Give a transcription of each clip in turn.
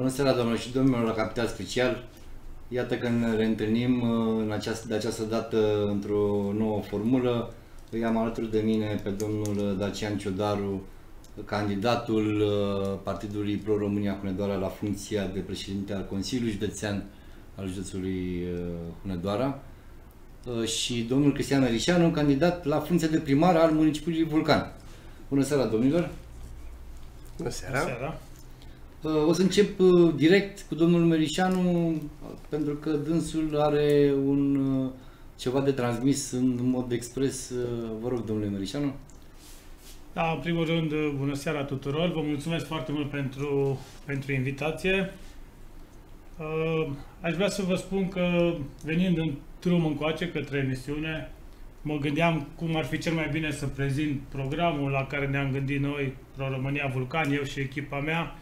Bună seara, doamnelor și domnilor, la Capital Special. Iată că ne reîntâlnim uh, în această, de această dată într-o nouă formulă. Îi am alături de mine pe domnul Dacian Ciodaru, candidatul uh, Partidului Pro-România Hunedoara la funcția de președinte al Consiliului Județean al județului uh, Hunedoara și domnul Cristian Arișanu, candidat la funcția de primar al municipiului Vulcan. Bună seara, domnilor! Bună seara! Bună seara. Uh, o să încep uh, direct cu domnul Merișanu, pentru că dânsul are un uh, ceva de transmis în mod expres. Vă rog, domnule Merișanu. Da, în primul rând, bună seara tuturor. Vă mulțumesc foarte mult pentru, pentru invitație. Aș vrea să vă spun că venind în drum încoace către emisiune, mă gândeam cum ar fi cel mai bine să prezint programul la care ne-am gândit noi, Pro România Vulcan, eu și echipa mea, Uh,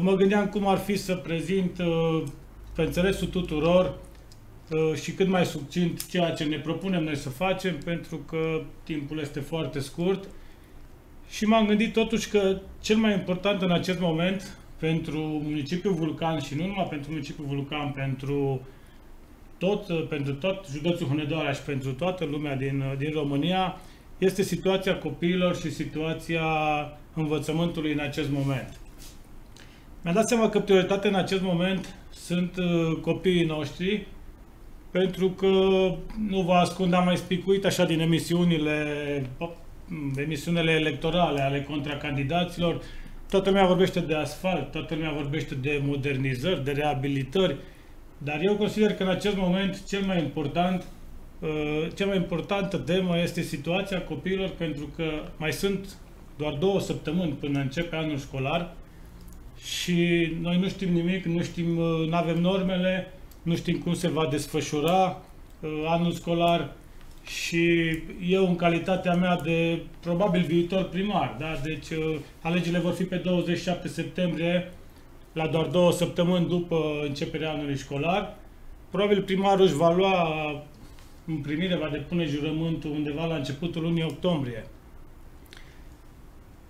mă gândeam cum ar fi să prezint uh, pe înțelesul tuturor uh, și cât mai succint ceea ce ne propunem noi să facem, pentru că timpul este foarte scurt. Și m-am gândit totuși că cel mai important în acest moment pentru municipiul Vulcan și nu numai pentru municipiul Vulcan, pentru tot, pentru tot județul Hunedoara și pentru toată lumea din, din România, este situația copiilor și situația învățământului în acest moment. Mi-am dat seama că prioritatea în acest moment sunt uh, copiii noștri, pentru că nu vă ascund, am mai spicuit așa din emisiunile, emisiunile electorale ale contracandidaților, toată lumea vorbește de asfalt, toată lumea vorbește de modernizări, de reabilitări, dar eu consider că în acest moment cel mai important, uh, cea mai importantă temă este situația copiilor, pentru că mai sunt doar două săptămâni până începe anul școlar, și noi nu știm nimic, nu știm, uh, nu avem normele, nu știm cum se va desfășura uh, anul școlar și eu în calitatea mea de probabil viitor primar, da? deci uh, alegerile vor fi pe 27 septembrie, la doar două săptămâni după începerea anului școlar. Probabil primarul își va lua în primire, va depune jurământul undeva la începutul lunii octombrie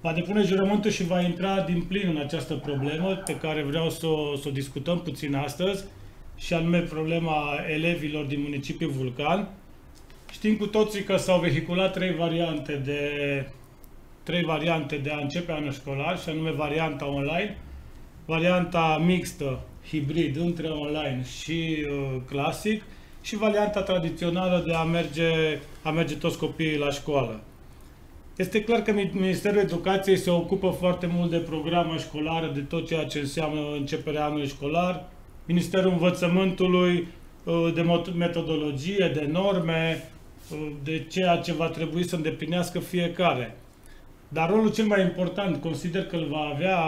va depune jurământul și va intra din plin în această problemă pe care vreau să o, să o discutăm puțin astăzi, și anume problema elevilor din municipiul Vulcan. Știm cu toții că s-au vehiculat trei variante de trei variante de a începe anul școlar, și anume varianta online, varianta mixtă, hibrid, între online și uh, clasic, și varianta tradițională de a merge, a merge toți copiii la școală. Este clar că Ministerul Educației se ocupă foarte mult de programa școlară, de tot ceea ce înseamnă începerea anului școlar. Ministerul Învățământului uh, de metodologie, de norme, uh, de ceea ce va trebui să îndeplinească fiecare. Dar rolul cel mai important, consider că îl va avea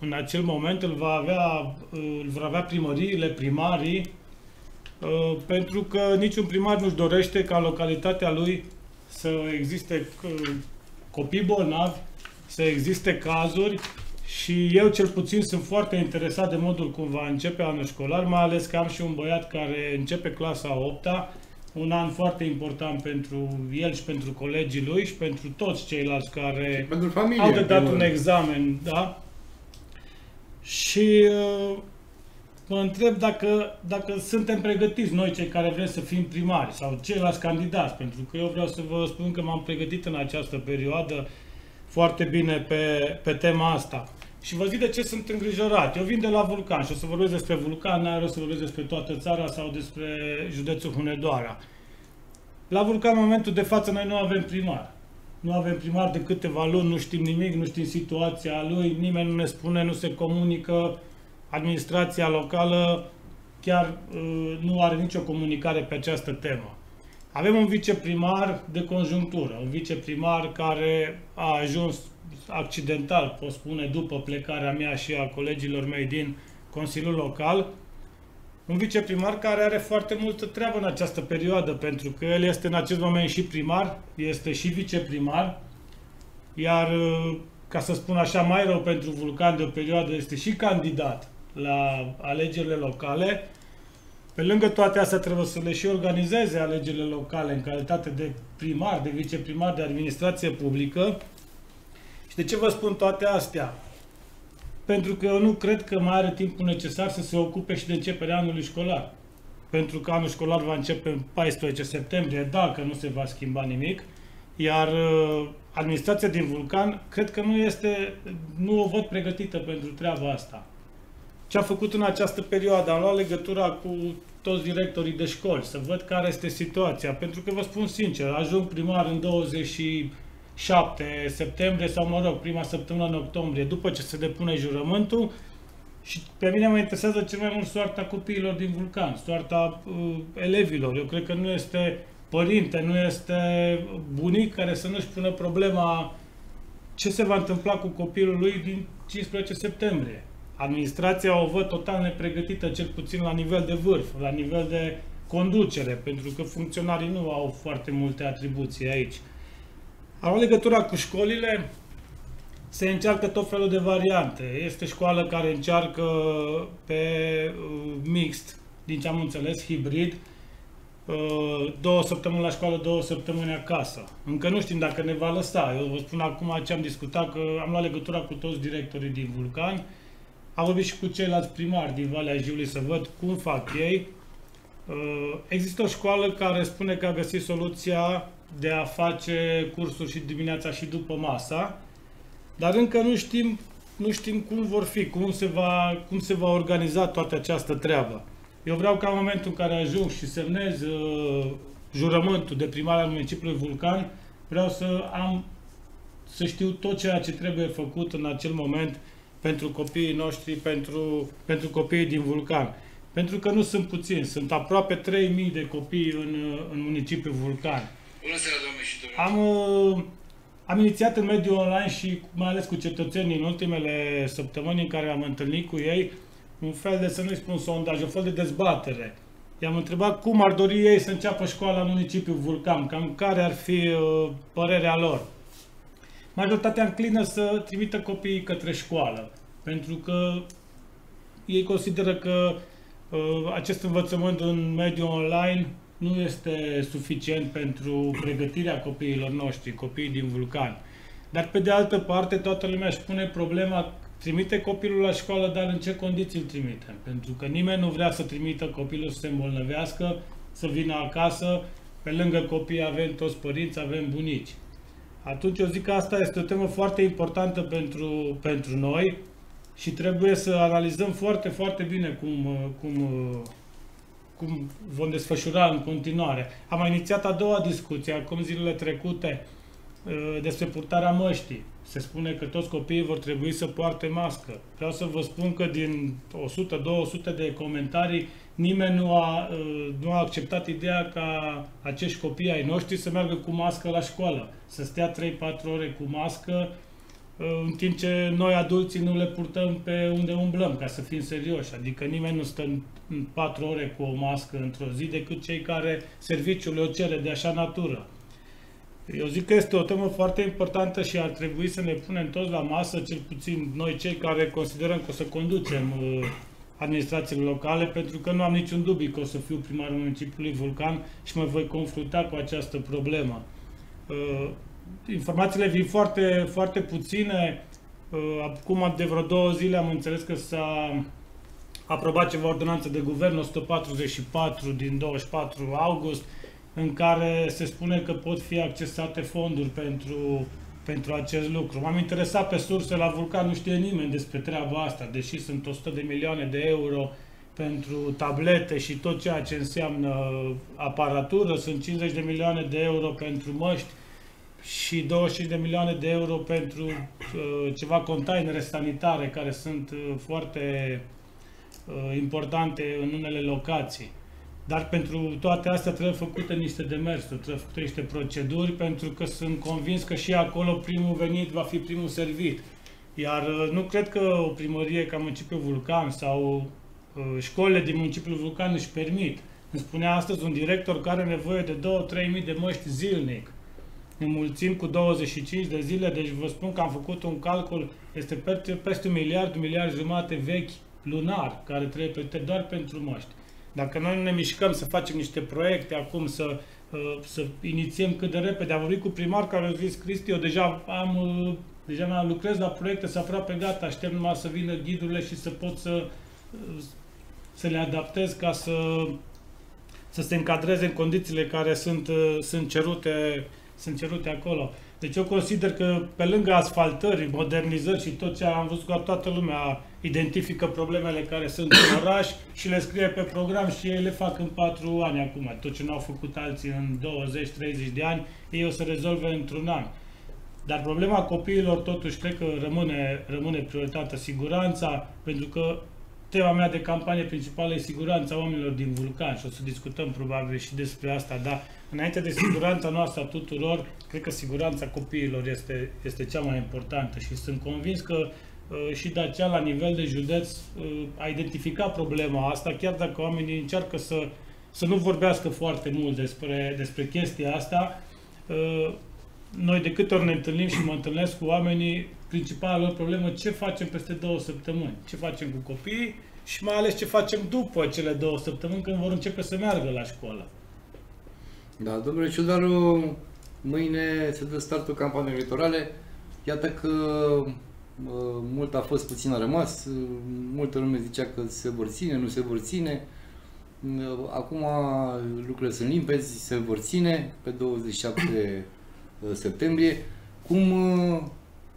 în acel moment, îl va avea, uh, îl vor avea primăriile, primarii, pentru că niciun primar nu-și dorește ca localitatea lui să existe copii bolnavi, să existe cazuri și eu cel puțin sunt foarte interesat de modul cum va începe anul școlar, mai ales că am și un băiat care începe clasa 8 -a, un an foarte important pentru el și pentru colegii lui și pentru toți ceilalți care pentru familie, au de dat un examen, da? Și uh, mă întreb dacă, dacă suntem pregătiți noi cei care vrem să fim primari sau ceilalți candidați, pentru că eu vreau să vă spun că m-am pregătit în această perioadă foarte bine pe, pe tema asta. Și vă zic de ce sunt îngrijorat. Eu vin de la Vulcan și o să vorbesc despre Vulcan, n-are rost să vorbesc despre toată țara sau despre județul Hunedoara. La Vulcan, în momentul de față, noi nu avem primar. Nu avem primar de câteva luni, nu știm nimic, nu știm situația lui, nimeni nu ne spune, nu se comunică administrația locală chiar uh, nu are nicio comunicare pe această temă. Avem un viceprimar de conjunctură, un viceprimar care a ajuns accidental, pot spune, după plecarea mea și a colegilor mei din Consiliul Local, un viceprimar care are foarte multă treabă în această perioadă, pentru că el este în acest moment și primar, este și viceprimar, iar, uh, ca să spun așa, mai rău pentru Vulcan de o perioadă, este și candidat la alegerile locale. Pe lângă toate astea trebuie să le și organizeze alegerile locale în calitate de primar, de viceprimar de administrație publică. Și de ce vă spun toate astea? pentru că eu nu cred că mai are timpul necesar să se ocupe și de începerea anului școlar. Pentru că anul școlar va începe în 14 septembrie, dacă nu se va schimba nimic, iar uh, administrația din Vulcan, cred că nu este, nu o văd pregătită pentru treaba asta. Ce a făcut în această perioadă? Am luat legătura cu toți directorii de școli, să văd care este situația, pentru că vă spun sincer, ajung primar în 27 septembrie sau, mă rog, prima săptămână în octombrie, după ce se depune jurământul, și pe mine mă interesează cel mai mult soarta copiilor din Vulcan, soarta uh, elevilor. Eu cred că nu este părinte, nu este bunic care să nu-și pună problema ce se va întâmpla cu copilul lui din 15 septembrie. Administrația o văd total nepregătită, cel puțin la nivel de vârf, la nivel de conducere, pentru că funcționarii nu au foarte multe atribuții aici. Am legătura cu școlile, se încearcă tot felul de variante. Este școală care încearcă pe uh, mixt, din ce am înțeles, hibrid, uh, două săptămâni la școală, două săptămâni acasă. Încă nu știm dacă ne va lăsa. Eu vă spun acum ce am discutat, că am luat legătura cu toți directorii din Vulcan, am vorbit și cu ceilalți primari din Valea Jiului să văd cum fac ei. Uh, există o școală care spune că a găsit soluția de a face cursuri și dimineața și după masa, dar încă nu știm, nu știm cum vor fi, cum se, va, cum se va organiza toată această treabă. Eu vreau ca în momentul în care ajung și semnez uh, jurământul de primar al municipiului Vulcan, vreau să am să știu tot ceea ce trebuie făcut în acel moment pentru copiii noștri, pentru, pentru copiii din Vulcan. Pentru că nu sunt puțini, sunt aproape 3.000 de copii în, în municipiul Vulcan. Bună seara, doamne și domnule! Am, uh, am inițiat în mediul online și mai ales cu cetățenii în ultimele săptămâni în care am întâlnit cu ei un fel de, să nu-i spun sondaj, un fel de dezbatere. I-am întrebat cum ar dori ei să înceapă școala în municipiul Vulcan, cam care ar fi uh, părerea lor. Majoritatea înclină să trimită copiii către școală, pentru că ei consideră că uh, acest învățământ în mediul online nu este suficient pentru pregătirea copiilor noștri, copiii din Vulcan. Dar pe de altă parte, toată lumea își pune problema, trimite copilul la școală, dar în ce condiții îl trimitem? Pentru că nimeni nu vrea să trimită copilul să se îmbolnăvească, să vină acasă, pe lângă copii avem toți părinți, avem bunici. Atunci eu zic că asta este o temă foarte importantă pentru, pentru noi și trebuie să analizăm foarte, foarte bine cum, cum cum vom desfășura în continuare. Am inițiat a doua discuție, acum zilele trecute, uh, despre purtarea măștii. Se spune că toți copiii vor trebui să poarte mască. Vreau să vă spun că din 100-200 de comentarii, nimeni nu a, uh, nu a acceptat ideea ca acești copii ai noștri să meargă cu mască la școală, să stea 3-4 ore cu mască, în timp ce noi adulții nu le purtăm pe unde umblăm, ca să fim serioși. Adică nimeni nu stă în patru ore cu o mască într-o zi decât cei care serviciul o cere de așa natură. Eu zic că este o temă foarte importantă și ar trebui să ne punem toți la masă, cel puțin noi cei care considerăm că o să conducem uh, administrațiile locale, pentru că nu am niciun dubiu că o să fiu primarul municipiului Vulcan și mă voi confrunta cu această problemă. Uh, informațiile vin foarte, foarte puține. Uh, acum de vreo două zile am înțeles că s-a aprobat ceva ordonanță de guvern 144 din 24 august în care se spune că pot fi accesate fonduri pentru, pentru acest lucru. M-am interesat pe surse la Vulcan, nu știe nimeni despre treaba asta, deși sunt 100 de milioane de euro pentru tablete și tot ceea ce înseamnă aparatură, sunt 50 de milioane de euro pentru măști, și 25 de milioane de euro pentru uh, ceva containere sanitare care sunt uh, foarte uh, importante în unele locații. Dar pentru toate astea trebuie făcute niște demersuri, trebuie făcute niște proceduri, pentru că sunt convins că și acolo primul venit va fi primul servit. Iar uh, nu cred că o primărie ca municipiul Vulcan sau uh, școlile din municipiul Vulcan își permit. Îmi spunea astăzi un director care are nevoie de 2-3 mii de măști zilnic înmulțim cu 25 de zile, deci vă spun că am făcut un calcul, este peste un miliard, un miliard jumate vechi lunar, care trebuie plătite doar pentru măști. Dacă noi nu ne mișcăm să facem niște proiecte acum, să, uh, să inițiem cât de repede, am vorbit cu primar care a zis, Cristi, eu deja am uh, Deja lucrez la proiecte, să aproape gata, aștept numai să vină ghidurile și să pot să, să le adaptez ca să, să se încadreze în condițiile care sunt, sunt, cerute, sunt cerute acolo. Deci eu consider că pe lângă asfaltări, modernizări și tot ce am văzut că toată lumea identifică problemele care sunt în oraș și le scrie pe program și ei le fac în 4 ani acum. Tot ce n-au făcut alții în 20-30 de ani, ei o să rezolve într-un an. Dar problema copiilor totuși cred că rămâne, rămâne prioritatea siguranța, pentru că tema mea de campanie principală e siguranța oamenilor din Vulcan și o să discutăm probabil și despre asta, dar înainte de siguranța noastră a tuturor, cred că siguranța copiilor este, este cea mai importantă și sunt convins că uh, și Dacia la nivel de județ uh, a identificat problema asta, chiar dacă oamenii încearcă să, să nu vorbească foarte mult despre, despre chestia asta, uh, noi de câte ori ne întâlnim și mă întâlnesc cu oamenii, principala lor problemă, ce facem peste două săptămâni, ce facem cu copiii și mai ales ce facem după cele două săptămâni când vor începe să meargă la școală. Da, domnule Ciudaru, mâine se dă startul campaniei electorale. Iată că mult a fost, puțin a rămas. Multă lume zicea că se vor ține, nu se vor ține. Acum lucrurile sunt limpezi, se vor ține pe 27 septembrie. Cum,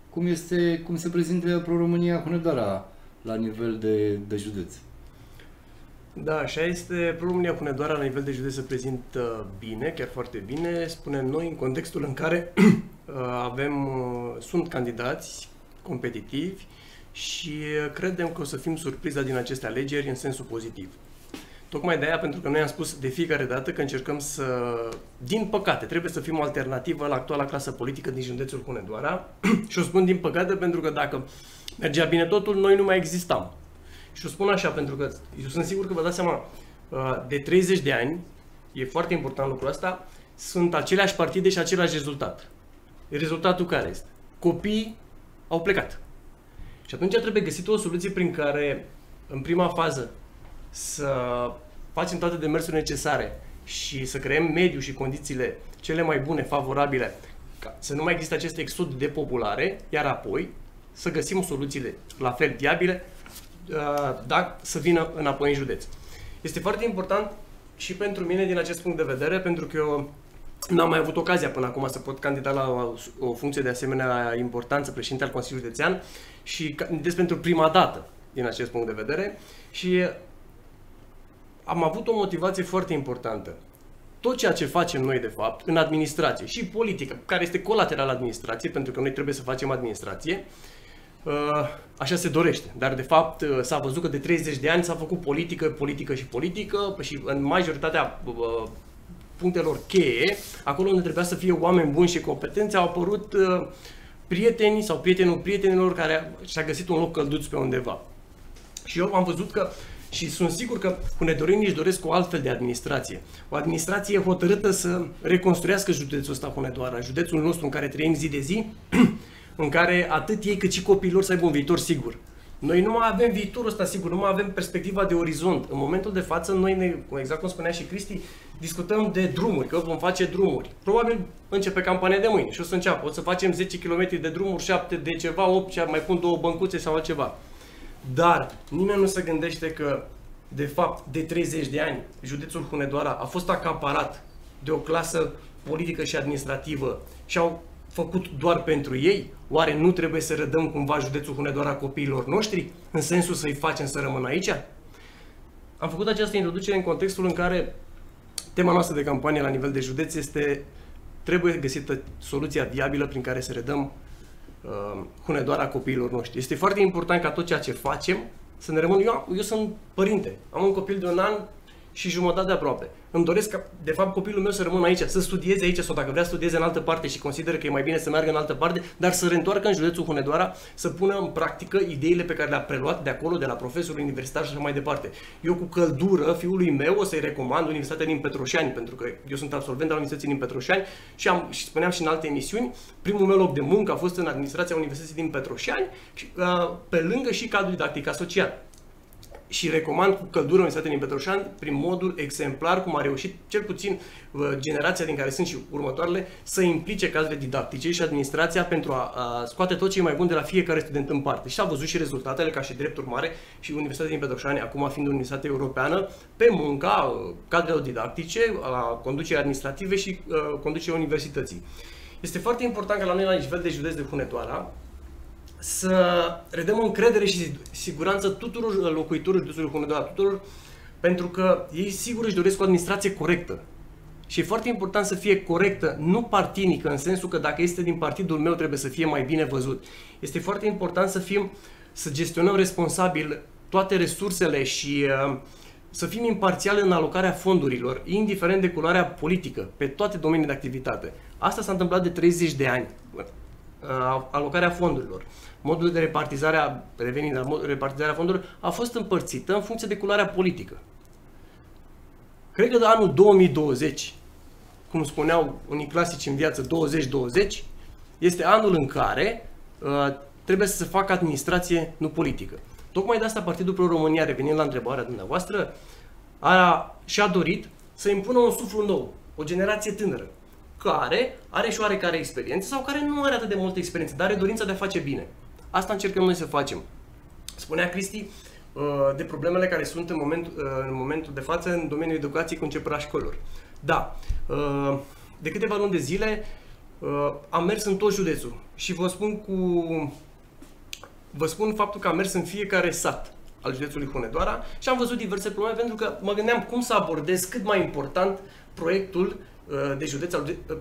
cum, este, cum se prezintă Pro-România Hunedoara la nivel de, de județ? Da, așa este. Pro-România Hunedoara la nivel de județ se prezintă bine, chiar foarte bine, spunem noi, în contextul în care avem, sunt candidați competitivi și credem că o să fim surpriza din aceste alegeri în sensul pozitiv. Tocmai de aia, pentru că noi am spus de fiecare dată că încercăm să, din păcate, trebuie să fim o alternativă la actuala clasă politică din județul Hunedoara și o spun din păcate pentru că dacă mergea bine totul, noi nu mai existam. Și o spun așa pentru că eu sunt sigur că vă dați seama, uh, de 30 de ani, e foarte important lucrul ăsta, sunt aceleași partide și același rezultat. Rezultatul care este? Copiii au plecat. Și atunci trebuie găsit o soluție prin care, în prima fază, să facem toate demersurile necesare și să creăm mediul și condițiile cele mai bune, favorabile, ca să nu mai există acest exod de populare, iar apoi să găsim soluțiile la fel viabile, uh, da, să vină înapoi în județ. Este foarte important și pentru mine din acest punct de vedere, pentru că eu n-am mai avut ocazia până acum să pot candida la o, o funcție de asemenea importanță, președinte al Consiliului Județean și candidez pentru prima dată din acest punct de vedere și am avut o motivație foarte importantă. Tot ceea ce facem noi, de fapt, în administrație și politică, care este colateral administrație, pentru că noi trebuie să facem administrație, uh, așa se dorește. Dar, de fapt, uh, s-a văzut că de 30 de ani s-a făcut politică, politică și politică și în majoritatea uh, punctelor cheie, acolo unde trebuia să fie oameni buni și competenți, au apărut prieteni sau prietenul prietenilor care și-a găsit un loc călduț pe undeva. Și eu am văzut că și sunt sigur că hunedorenii își doresc o altfel de administrație. O administrație hotărâtă să reconstruiască județul ăsta Hunedoara, județul nostru în care trăim zi de zi, în care atât ei cât și copiilor să aibă un viitor sigur. Noi nu mai avem viitorul ăsta sigur, nu mai avem perspectiva de orizont. În momentul de față, noi, ne, exact cum spunea și Cristi, discutăm de drumuri, că vom face drumuri. Probabil începe campania de mâine și o să înceapă. O să facem 10 km de drumuri, 7 de ceva, 8 și mai pun două băncuțe sau altceva. Dar nimeni nu se gândește că, de fapt, de 30 de ani, județul Hunedoara a fost acaparat de o clasă politică și administrativă și au făcut doar pentru ei? Oare nu trebuie să rădăm cumva județul Hunedoara copiilor noștri, în sensul să-i facem să rămână aici? Am făcut această introducere în contextul în care tema noastră de campanie la nivel de județ este trebuie găsită soluția viabilă prin care să redăm uh, Hunedoara copiilor noștri. Este foarte important ca tot ceea ce facem să ne rămână. Eu, eu sunt părinte, am un copil de un an și jumătate de aproape îmi doresc ca, de fapt, copilul meu să rămână aici, să studieze aici sau dacă vrea să studieze în altă parte și consideră că e mai bine să meargă în altă parte, dar să reîntoarcă în județul Hunedoara, să pună în practică ideile pe care le-a preluat de acolo, de la profesori universitar și așa mai departe. Eu cu căldură fiului meu o să-i recomand Universitatea din Petroșani, pentru că eu sunt absolvent al Universității din Petroșani și, am, și spuneam și în alte emisiuni, primul meu loc de muncă a fost în administrația Universității din Petroșani, și, uh, pe lângă și cadrul didactic asociat și recomand cu căldură Universitatea din Petroșan prin modul exemplar cum a reușit cel puțin uh, generația din care sunt și următoarele să implice cadre didactice și administrația pentru a, a scoate tot ce e mai bun de la fiecare student în parte. Și s-a văzut și rezultatele ca și drept urmare și Universitatea din Petroșani, acum fiind o universitate europeană, pe munca uh, cadrelor didactice, a conducerii administrative și uh, conducerii universității. Este foarte important ca la noi, la nivel de județ de Hunedoara, să redăm încredere și siguranță tuturor locuitorilor județului Hunedoara, tuturor, pentru că ei sigur își doresc o administrație corectă. Și e foarte important să fie corectă, nu partinică, în sensul că dacă este din partidul meu trebuie să fie mai bine văzut. Este foarte important să fim, să gestionăm responsabil toate resursele și uh, să fim imparțiali în alocarea fondurilor, indiferent de culoarea politică, pe toate domeniile de activitate. Asta s-a întâmplat de 30 de ani, uh, alocarea fondurilor modul de repartizare a, revenind la modul de repartizare a fondurilor, a fost împărțită în funcție de culoarea politică. Cred că de anul 2020, cum spuneau unii clasici în viață, 2020, este anul în care uh, trebuie să se facă administrație, nu politică. Tocmai de asta Partidul Pro-România, revenind la întrebarea dumneavoastră, a, și-a dorit să impună un suflu nou, o generație tânără, care are și oarecare experiență sau care nu are atât de multă experiență, dar are dorința de a face bine. Asta încercăm noi să facem. Spunea Cristi uh, de problemele care sunt în, moment, uh, în momentul de față în domeniul educației cu începerea școlilor. Da, uh, de câteva luni de zile am mers în tot județul și vă spun cu vă spun faptul că am mers în fiecare sat al județului Hunedoara și am văzut diverse probleme pentru că mă gândeam cum să abordez cât mai important proiectul de județ,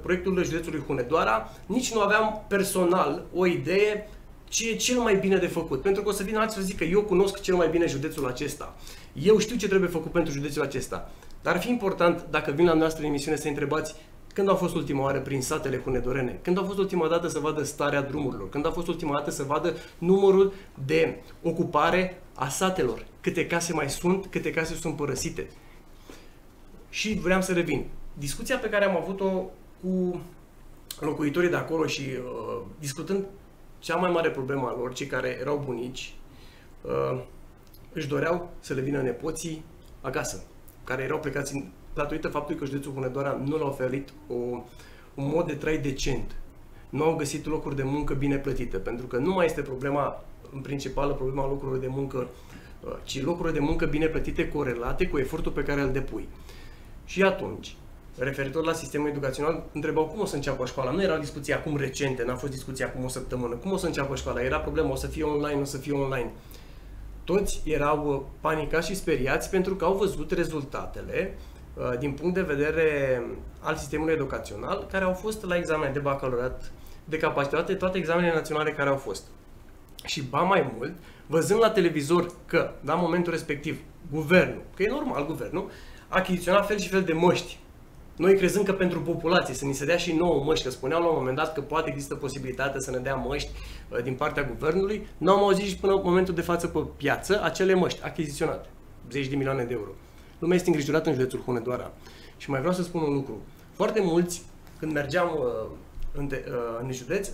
proiectul județului Hunedoara. Nici nu aveam personal o idee ce e cel mai bine de făcut. Pentru că o să vină alții să zică eu cunosc cel mai bine județul acesta. Eu știu ce trebuie făcut pentru județul acesta. Dar ar fi important, dacă vin la noastră emisiune, să întrebați când a fost ultima oară prin satele Hunedorene? Când a fost ultima dată să vadă starea drumurilor? Când a fost ultima dată să vadă numărul de ocupare a satelor? Câte case mai sunt? Câte case sunt părăsite? Și vreau să revin. Discuția pe care am avut-o cu locuitorii de acolo și uh, discutând cea mai mare problemă a lor, cei care erau bunici, uh, își doreau să le vină nepoții acasă, care erau plecați în, datorită faptului că județul Hunedoara nu le-a oferit o, un mod de trai decent. Nu au găsit locuri de muncă bine plătite, pentru că nu mai este problema în principală problema locurilor de muncă, uh, ci locurile de muncă bine plătite corelate cu efortul pe care îl depui. Și atunci, referitor la sistemul educațional, întrebau cum o să înceapă școala. Nu era discuție acum recente, n-a fost discuție acum o săptămână. Cum o să înceapă școala? Era problema, o să fie online, o să fie online. Toți erau uh, panicați și speriați pentru că au văzut rezultatele uh, din punct de vedere al sistemului educațional care au fost la examen de bacalaureat de capacitate, toate examenele naționale care au fost. Și ba mai mult, văzând la televizor că, la momentul respectiv, guvernul, că e normal guvernul, achiziționa fel și fel de măști noi crezând că pentru populație să ni se dea și nouă măști, că spuneau la un moment dat că poate există posibilitatea să ne dea măști uh, din partea guvernului, nu am auzit și până în momentul de față pe piață acele măști achiziționate, zeci de milioane de euro. Lumea este îngrijorată în județul Hunedoara. Și mai vreau să spun un lucru. Foarte mulți, când mergeam uh, în, de, uh, în județ,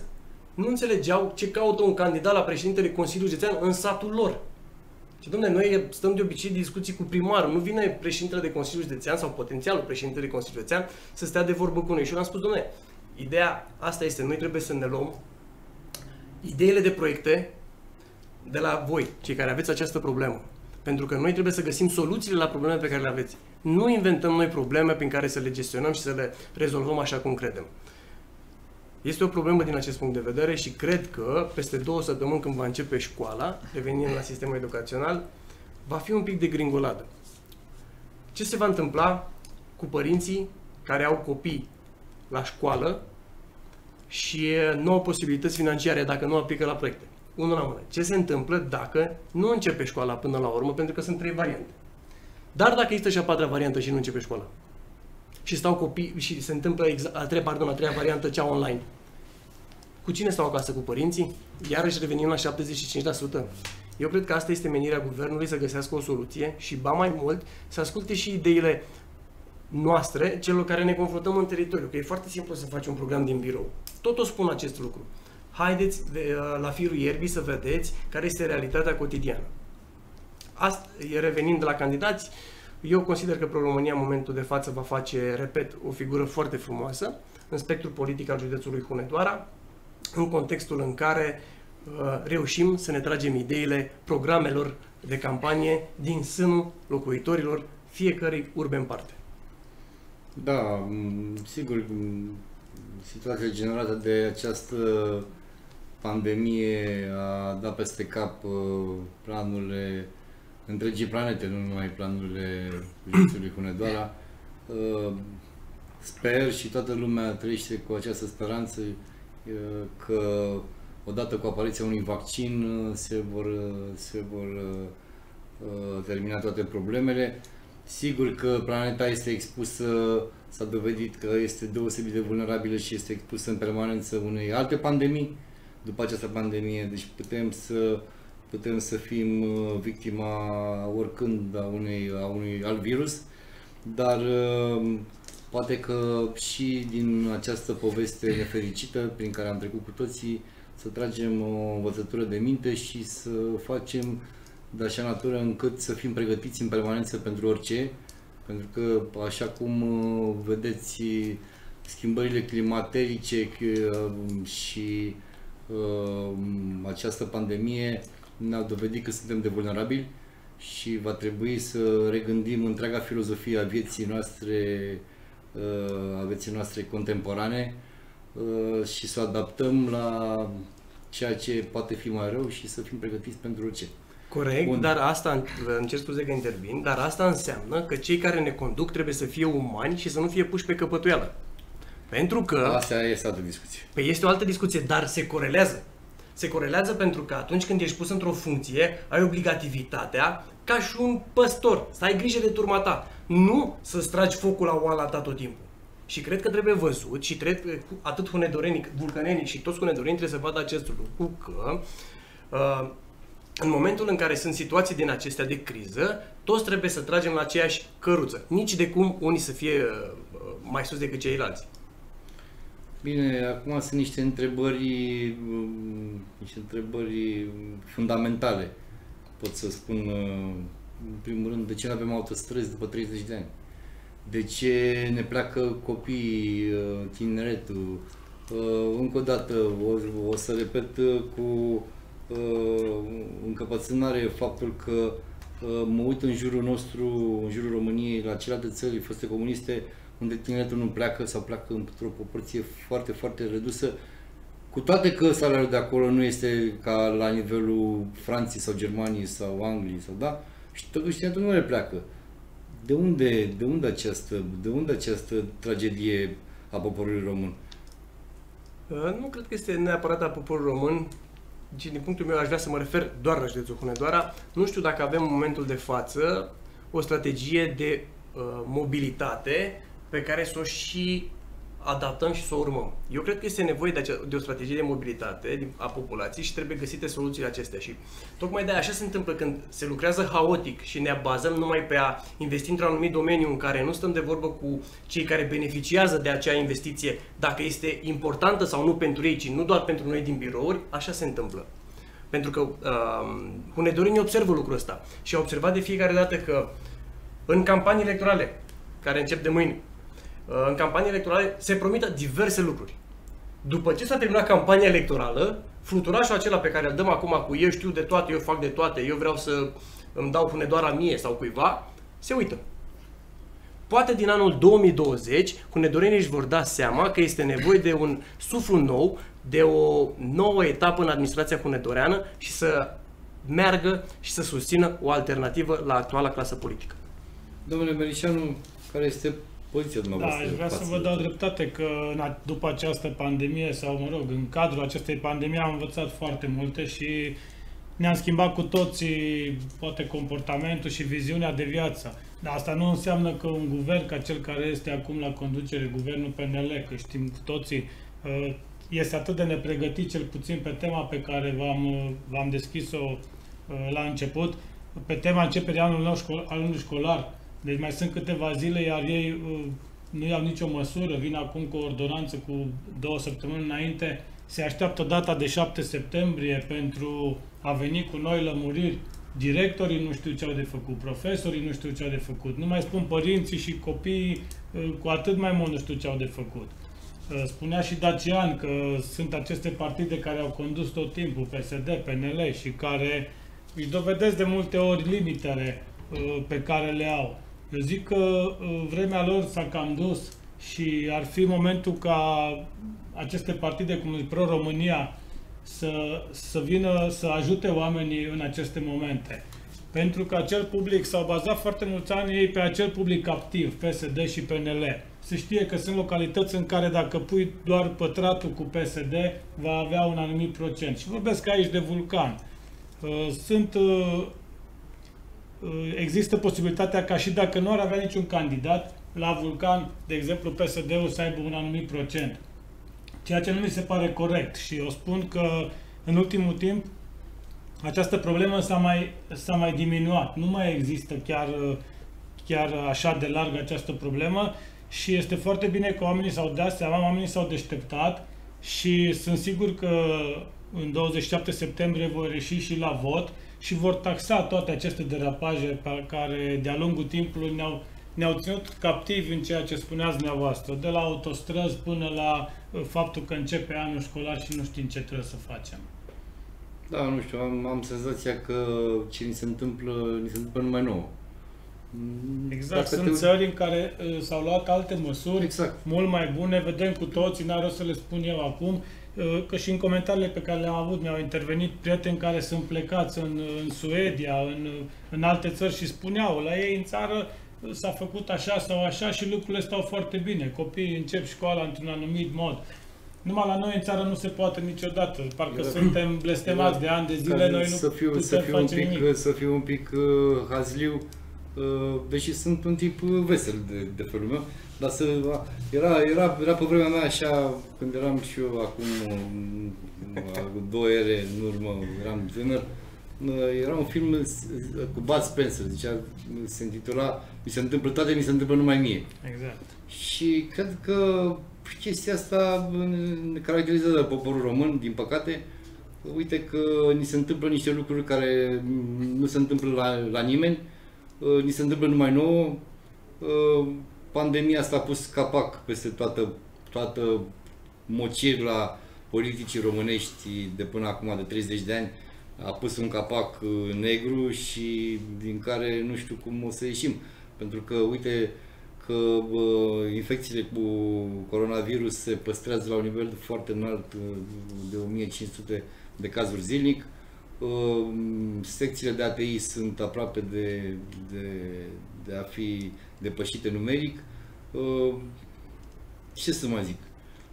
nu înțelegeau ce caută un candidat la președintele Consiliului Județean în satul lor. Și domne, noi stăm de obicei discuții cu primarul, nu vine președintele de Consiliu Județean sau potențialul președintele de Consiliu Județean să stea de vorbă cu noi. Și eu am spus, domne, ideea asta este, noi trebuie să ne luăm ideile de proiecte de la voi, cei care aveți această problemă. Pentru că noi trebuie să găsim soluțiile la problemele pe care le aveți. Nu inventăm noi probleme prin care să le gestionăm și să le rezolvăm așa cum credem. Este o problemă din acest punct de vedere și cred că peste două săptămâni când va începe școala, revenind la sistemul educațional, va fi un pic de gringoladă. Ce se va întâmpla cu părinții care au copii la școală și nu au posibilități financiare dacă nu aplică la proiecte? Unul la mână. Ce se întâmplă dacă nu începe școala până la urmă, pentru că sunt trei variante. Dar dacă există și a patra variantă și nu începe școala, și stau copii și se întâmplă exa- a treia, pardon, a treia variantă, cea online. Cu cine stau acasă? Cu părinții? Iarăși revenim la 75%. Eu cred că asta este menirea guvernului să găsească o soluție și, ba mai mult, să asculte și ideile noastre, celor care ne confruntăm în teritoriu. Că e foarte simplu să faci un program din birou. Tot o spun acest lucru. Haideți de, uh, la firul ierbii să vedeți care este realitatea cotidiană. asta, revenind de la candidați, eu consider că Pro-România în momentul de față va face, repet, o figură foarte frumoasă în spectrul politic al județului Hunedoara, în contextul în care uh, reușim să ne tragem ideile programelor de campanie din sânul locuitorilor fiecărei urbe în parte. Da, sigur, situația generată de această pandemie a dat peste cap uh, planurile întregii planete, nu numai planurile județului Hunedoara. Uh, sper și toată lumea trăiește cu această speranță uh, că odată cu apariția unui vaccin se vor, se vor termina toate problemele. Sigur că planeta este expusă, s-a dovedit că este deosebit de vulnerabilă și este expusă în permanență unei alte pandemii după această pandemie. Deci putem să, putem să fim uh, victima oricând a unui, a unui alt virus, dar uh, poate că și din această poveste nefericită prin care am trecut cu toții să tragem o învățătură de minte și să facem de așa natură încât să fim pregătiți în permanență pentru orice, pentru că așa cum uh, vedeți schimbările climaterice și uh, această pandemie ne-a dovedit că suntem de vulnerabili și va trebui să regândim întreaga filozofie a vieții noastre, uh, a vieții noastre contemporane uh, și să o adaptăm la ceea ce poate fi mai rău și să fim pregătiți pentru orice. Corect, Bun. dar asta, îmi cer scuze că intervin, dar asta înseamnă că cei care ne conduc trebuie să fie umani și să nu fie puși pe căpătuială. Pentru că... Asta este altă discuție. Păi este o altă discuție, dar se corelează. Se corelează pentru că atunci când ești pus într-o funcție, ai obligativitatea, ca și un păstor, să ai grijă de turma ta. Nu să-ți tragi focul la oala ta tot timpul. Și cred că trebuie văzut și cred că atât hunedorenic, vulcanenic și toți hunedoreni trebuie să vadă acest lucru că uh, în momentul în care sunt situații din acestea de criză, toți trebuie să tragem la aceeași căruță. Nici de cum unii să fie uh, mai sus decât ceilalți. Bine, acum sunt niște întrebări, mm, niște întrebări fundamentale. Pot să spun, uh, în primul rând, de ce nu avem autostrăzi după 30 de ani? De ce ne pleacă copiii, uh, tineretul? Uh, încă o dată, o, o să repet cu încăpățânare faptul că mă uit în jurul nostru, în jurul României, la celelalte țări foste comuniste, unde tineretul nu pleacă sau pleacă într-o proporție foarte, foarte redusă, cu toate că salariul de acolo nu este ca la nivelul Franței sau Germaniei sau Angliei sau da, și totuși tineretul nu le pleacă. De unde, de unde această, de unde această tragedie a poporului român? Uh, nu cred că este neapărat a poporului român, ci din punctul meu aș vrea să mă refer doar la județul Hunedoara. Nu știu dacă avem în momentul de față o strategie de uh, mobilitate pe care să o și adaptăm și să o urmăm. Eu cred că este nevoie de, acea, de o strategie de mobilitate a populației și trebuie găsite soluțiile acestea. Și tocmai de așa se întâmplă când se lucrează haotic și ne bazăm numai pe a investi într-un anumit domeniu în care nu stăm de vorbă cu cei care beneficiază de acea investiție, dacă este importantă sau nu pentru ei, ci nu doar pentru noi din birouri, așa se întâmplă. Pentru că uh, hunedorinii observă lucrul ăsta și au observat de fiecare dată că în campanii electorale, care încep de mâine, Uh, în campanie electorale se promită diverse lucruri. După ce s-a terminat campania electorală, fluturașul acela pe care îl dăm acum cu eu știu de toate, eu fac de toate, eu vreau să îmi dau a mie sau cuiva, se uită. Poate din anul 2020, hunedorenii își vor da seama că este nevoie de un suflu nou, de o nouă etapă în administrația hunedoreană și să meargă și să susțină o alternativă la actuala clasă politică. Domnule Merișanu, care este poziția dumneavoastră. Da, aș vrea să vă dau dreptate că după această pandemie sau, mă rog, în cadrul acestei pandemii am învățat foarte multe și ne-am schimbat cu toții, poate, comportamentul și viziunea de viață. Dar asta nu înseamnă că un guvern ca cel care este acum la conducere, guvernul PNL, că știm cu toții, uh, este atât de nepregătit, cel puțin pe tema pe care v-am, uh, v-am deschis-o uh, la început, pe tema începerii anului școlar, deci mai sunt câteva zile, iar ei uh, nu iau nicio măsură, vin acum cu o ordonanță cu două săptămâni înainte, se așteaptă data de 7 septembrie pentru a veni cu noi lămuriri directorii nu știu ce au de făcut, profesorii nu știu ce au de făcut, nu mai spun părinții și copiii uh, cu atât mai mult nu știu ce au de făcut. Uh, spunea și Dacian că sunt aceste partide care au condus tot timpul, PSD, PNL și care își dovedesc de multe ori limitele uh, pe care le au. Eu zic că vremea lor s-a cam dus și ar fi momentul ca aceste partide cum Pro-România să, să vină să ajute oamenii în aceste momente. Pentru că acel public s-au bazat foarte mulți ani ei pe acel public activ, PSD și PNL. Se știe că sunt localități în care dacă pui doar pătratul cu PSD, va avea un anumit procent. Și vorbesc aici de vulcan. Uh, sunt, uh, uh, există posibilitatea ca și dacă nu ar avea niciun candidat, la vulcan, de exemplu, PSD-ul să aibă un anumit procent ceea ce nu mi se pare corect și eu spun că în ultimul timp această problemă s-a mai, s-a mai diminuat. Nu mai există chiar, chiar așa de larg această problemă și este foarte bine că oamenii s-au dat seama, oamenii s-au deșteptat și sunt sigur că în 27 septembrie vor ieși și la vot și vor taxa toate aceste derapaje pe care de-a lungul timpului ne-au ne-au ținut captivi în ceea ce spuneați dumneavoastră, de la autostrăzi până la uh, faptul că începe anul școlar și nu știm ce trebuie să facem. Da, nu știu, am, am senzația că ce ni se întâmplă, ni se întâmplă numai nouă. Exact, Dacă sunt te... țări în care uh, s-au luat alte măsuri exact. mult mai bune, vedem cu toții, n-are rost să le spun eu acum, uh, că și în comentariile pe care le-am avut mi-au intervenit prieteni care sunt plecați în, în Suedia, în, în alte țări și spuneau, la ei în țară s-a făcut așa sau așa și lucrurile stau foarte bine. Copiii încep școala într-un anumit mod. Numai la noi în țară nu se poate niciodată. Parcă eu, suntem blestemați de ani de zile, noi nu să fiu, putem să fiu face un pic, nimic. Să fiu un pic uh, hazliu, uh, deși sunt un tip uh, vesel de, de felul meu, dar să, era, era, era pe vremea mea așa, când eram și eu acum uh, două ere în urmă, eram tânăr, uh, era un film cu Bud Spencer, zicea, se intitula Mi se întâmplă toate, mi se întâmplă numai mie. Exact. Și cred că chestia asta ne caracterizează poporul român, din păcate. Uite că ni se întâmplă niște lucruri care nu se întâmplă la, la nimeni, ni se întâmplă numai nouă. Pandemia asta a pus capac peste toată, toată mocirla politicii românești de până acum de 30 de ani a pus un capac uh, negru și din care nu știu cum o să ieșim. Pentru că, uite, că uh, infecțiile cu coronavirus se păstrează la un nivel foarte înalt uh, de 1500 de cazuri zilnic. Uh, secțiile de ATI sunt aproape de, de, de a fi depășite numeric. Uh, ce să mai zic?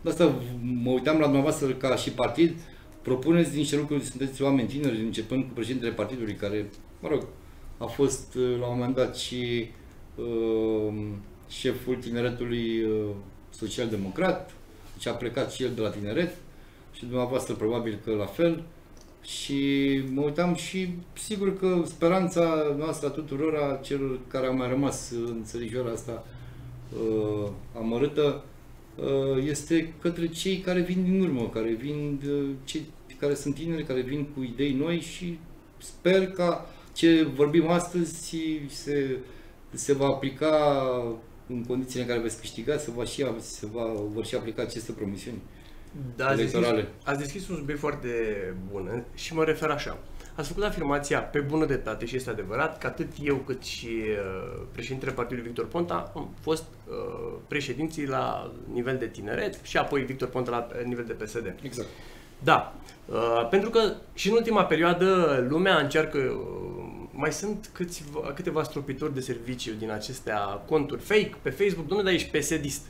De asta mă uitam la dumneavoastră ca și partid, propuneți niște lucruri, sunteți oameni tineri, începând cu președintele partidului, care, mă rog, a fost uh, la un moment dat și uh, șeful tineretului uh, social-democrat, deci a plecat și el de la tineret și dumneavoastră probabil că la fel. Și mă uitam și sigur că speranța noastră a tuturor, a celor care au mai rămas în țărișoara asta uh, amărâtă, Uh, este către cei care vin din urmă, care vin, uh, cei care sunt tineri, care vin cu idei noi și sper ca ce vorbim astăzi se, se va aplica în condițiile în care veți câștiga, se va și, se va, vor și aplica aceste promisiuni da, ați deschis, ați deschis un subiect foarte bun și mă refer așa. Ați făcut afirmația pe bună dreptate și este adevărat că atât eu cât și uh, președintele Partidului Victor Ponta am fost uh, președinții la nivel de tineret și apoi Victor Ponta la nivel de PSD. Exact. Da. Uh, pentru că și în ultima perioadă lumea încearcă, uh, mai sunt câțiva, câteva stropitori de serviciu din acestea conturi fake pe Facebook, domnule, dar ești PSD-ist.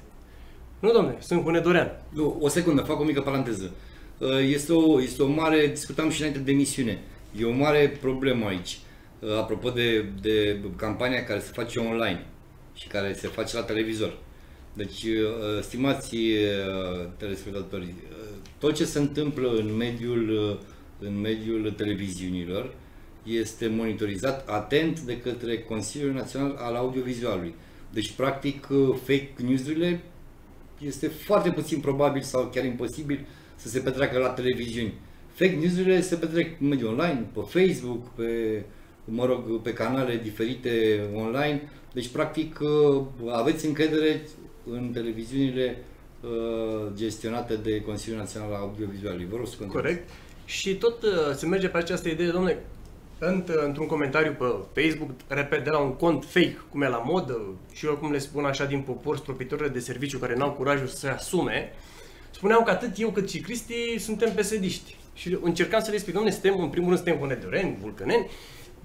Nu, domnule, sunt Hunedorean. Nu, o secundă, fac o mică paranteză. Uh, este o, este o mare, discutam și înainte de emisiune, E o mare problemă aici. Uh, apropo de, de campania care se face online și care se face la televizor. Deci, uh, stimați uh, telespectatori, tot ce se întâmplă în mediul, în mediul televiziunilor este monitorizat atent de către Consiliul Național al Audiovizualului. Deci, practic, fake news-urile este foarte puțin probabil sau chiar imposibil să se petreacă la televiziuni fake news-urile se petrec în mediul online, pe Facebook, pe mă rog, pe canale diferite online. Deci, practic, uh, aveți încredere în televiziunile uh, gestionate de Consiliul Național al Audiovizualului. Vă rog să continuați. Corect. Și tot uh, se merge pe această idee, domnule, înt- într-un comentariu pe Facebook, repet, de la un cont fake, cum e la modă, și eu cum le spun așa din popor, stropitorile de serviciu care n-au curajul să se asume, spuneau că atât eu cât și Cristi suntem pesediști. Și încercam să le explic, domnule, suntem, în primul rând, suntem hunedoureni, vulcăneni,